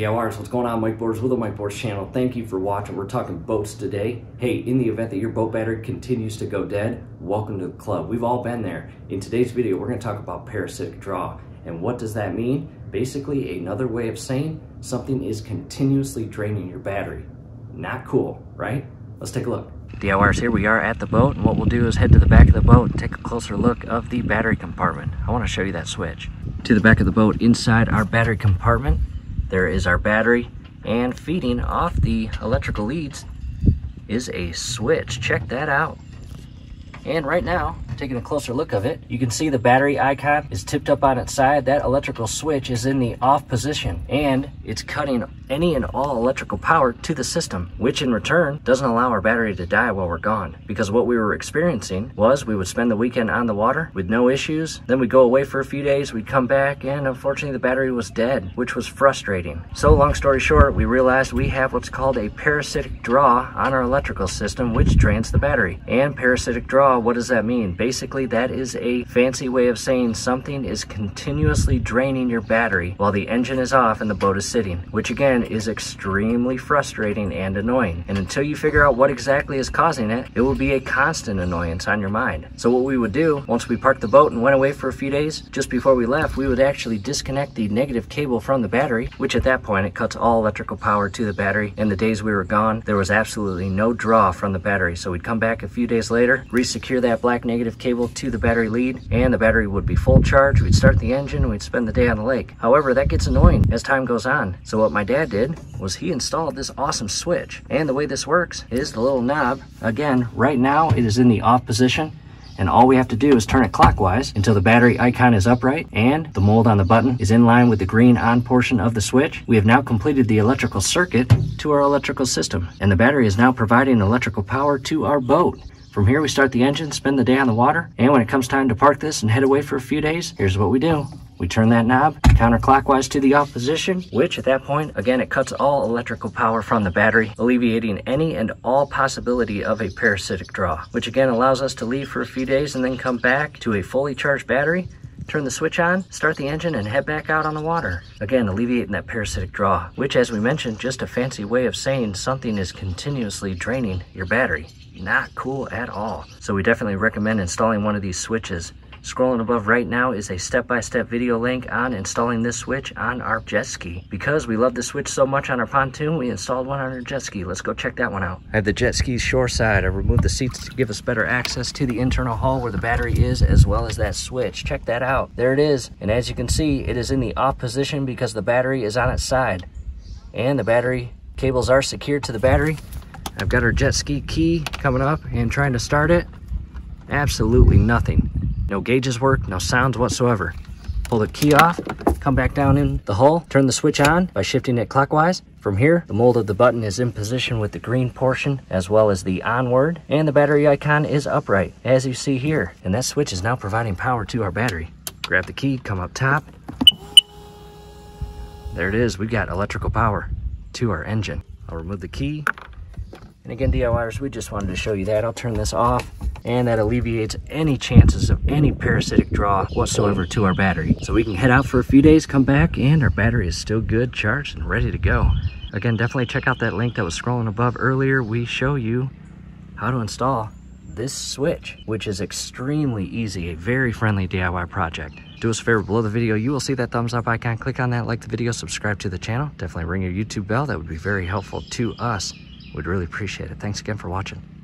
DIYers, what's going on? Mike Borders with the Mike Borders channel. Thank you for watching. We're talking boats today. Hey, in the event that your boat battery continues to go dead, welcome to the club. We've all been there. In today's video, we're going to talk about parasitic draw. And what does that mean? Basically, another way of saying something is continuously draining your battery. Not cool, right? Let's take a look. DIYers, here we are at the boat, and what we'll do is head to the back of the boat and take a closer look of the battery compartment. I want to show you that switch. To the back of the boat, inside our battery compartment, there is our battery, and feeding off the electrical leads is a switch. Check that out. And right now, taking a closer look of it, you can see the battery icon is tipped up on its side. That electrical switch is in the off position and it's cutting any and all electrical power to the system, which in return doesn't allow our battery to die while we're gone. Because what we were experiencing was we would spend the weekend on the water with no issues. Then we'd go away for a few days, we'd come back and unfortunately the battery was dead, which was frustrating. So long story short, we realized we have what's called a parasitic draw on our electrical system, which drains the battery. And parasitic draw what does that mean? Basically, that is a fancy way of saying something is continuously draining your battery while the engine is off and the boat is sitting, which again is extremely frustrating and annoying. And until you figure out what exactly is causing it, it will be a constant annoyance on your mind. So what we would do, once we parked the boat and went away for a few days, just before we left, we would actually disconnect the negative cable from the battery, which at that point, it cuts all electrical power to the battery. And the days we were gone, there was absolutely no draw from the battery. So we'd come back a few days later, reset secure that black negative cable to the battery lead and the battery would be full charge. We'd start the engine we'd spend the day on the lake. However, that gets annoying as time goes on. So what my dad did was he installed this awesome switch. And the way this works is the little knob. Again, right now it is in the off position and all we have to do is turn it clockwise until the battery icon is upright and the mold on the button is in line with the green on portion of the switch. We have now completed the electrical circuit to our electrical system and the battery is now providing electrical power to our boat. From here, we start the engine, spend the day on the water, and when it comes time to park this and head away for a few days, here's what we do. We turn that knob counterclockwise to the off position, which at that point, again, it cuts all electrical power from the battery, alleviating any and all possibility of a parasitic draw, which again allows us to leave for a few days and then come back to a fully charged battery turn the switch on, start the engine, and head back out on the water. Again, alleviating that parasitic draw, which as we mentioned, just a fancy way of saying something is continuously draining your battery. Not cool at all. So we definitely recommend installing one of these switches. Scrolling above right now is a step-by-step -step video link on installing this switch on our jet ski. Because we love the switch so much on our pontoon, we installed one on our jet ski. Let's go check that one out. I have the jet ski's shore side. I removed the seats to give us better access to the internal hull where the battery is, as well as that switch. Check that out. There it is. And as you can see, it is in the off position because the battery is on its side. And the battery cables are secured to the battery. I've got our jet ski key coming up and trying to start it. Absolutely nothing. No gauges work, no sounds whatsoever. Pull the key off, come back down in the hull, turn the switch on by shifting it clockwise. From here, the mold of the button is in position with the green portion as well as the onward, and the battery icon is upright, as you see here. And that switch is now providing power to our battery. Grab the key, come up top. There it is, we've got electrical power to our engine. I'll remove the key, and again, DIYers, we just wanted to show you that. I'll turn this off and that alleviates any chances of any parasitic draw whatsoever to our battery. So we can head out for a few days, come back, and our battery is still good, charged, and ready to go. Again, definitely check out that link that was scrolling above earlier. We show you how to install this switch, which is extremely easy, a very friendly DIY project. Do us a favor below the video, you will see that thumbs up icon. Click on that, like the video, subscribe to the channel. Definitely ring your YouTube bell. That would be very helpful to us. We'd really appreciate it. Thanks again for watching.